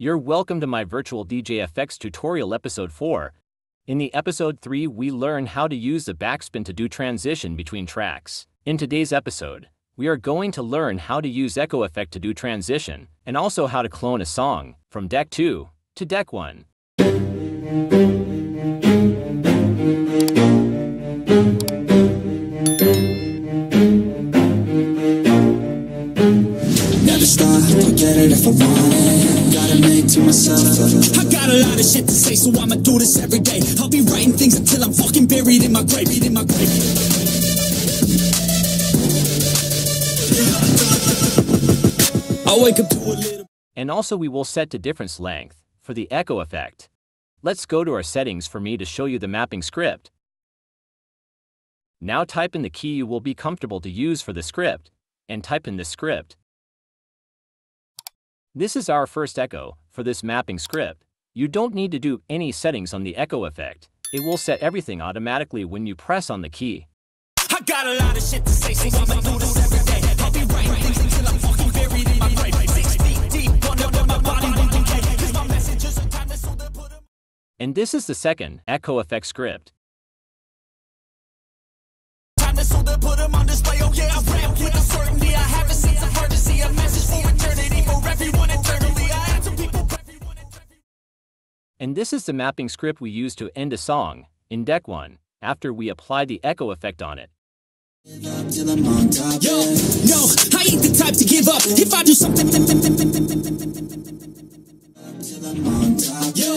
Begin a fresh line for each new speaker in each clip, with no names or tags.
You're welcome to my virtual DJ FX tutorial episode 4. In the episode 3 we learn how to use the backspin to do transition between tracks. In today's episode, we are going to learn how to use echo effect to do transition, and also how to clone a song from deck 2 to deck 1.
Never stop, I'll get it if I want it. Gotta make to myself a
I got a lot of shit to say, so I'ma do this every day. I'll be writing things until I'm fucking buried in my grave, in my grave. I wake up to a little.
And also we will set to difference length for the echo effect. Let's go to our settings for me to show you the mapping script. Now type in the key you will be comfortable to use for the script, and type in the script. This is our first echo for this mapping script. You don't need to do any settings on the echo effect. It will set everything automatically when you press on the key.
I got a lot of shit to say, so I'ma do this every day. I'll be writing things until I'm fucking buried in my grave. Six feet deep, wonder my body decay. 'Cause my messages are timeless, so they put 'em
And this is the second echo effect script.
timeless, so they put 'em on display. Oh yeah, I rap with a certainty. I have a sense of urgency, a
And this is the mapping script we use to end a song in deck 1 after we apply the echo effect on it.
till I'm on top.
Yo, no, I ain't the type to give up. If I do something,
Till I'm on top.
yo,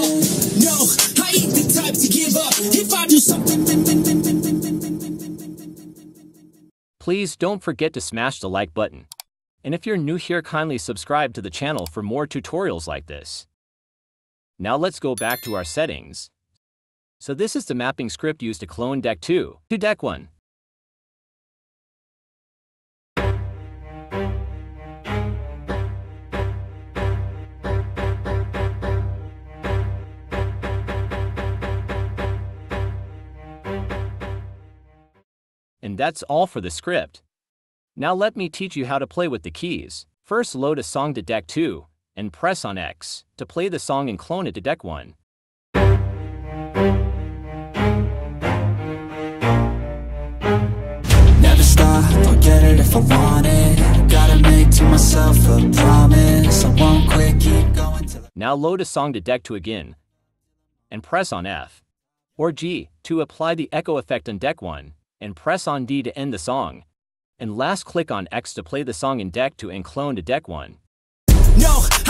no, I ain't the type to give up. If I do something,
Please don't forget to smash the like button. And if you're new here, kindly subscribe to the channel for more tutorials like this. Now let's go back to our settings. So this is the mapping script used to clone deck 2 to deck 1. And that's all for the script. Now let me teach you how to play with the keys. First load a song to deck 2, and press on X to play the song and clone it to deck 1.
Never stop, I'll get it if I want it. Gotta make to myself a promise. I won't quit, keep going till
Now load a song to deck 2 again, and press on F or G to apply the echo effect on deck 1, and press on D to end the song. And last click on X to play the song in deck 2 and clone to deck 1.
no, I ain't the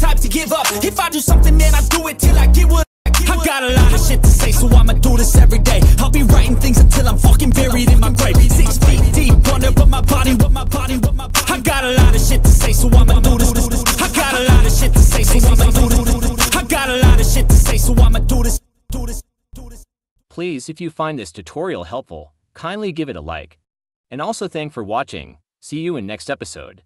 type to give up. If I do something, man, I do it till I get what I got a lot of shit to say, so I'ma do this every day. I'll be writing things until I'm fucking buried in my grave. Six feet deep, wonder what my body, what my body, what my body. I got a lot of shit to say, so I'ma do this. I got a lot of shit to say, so I'ma do this. I got a lot of shit to say, so I'ma do this. Do this. Do this.
Please, if you find this tutorial helpful, kindly give it a like. And also thank for watching. See you in next episode.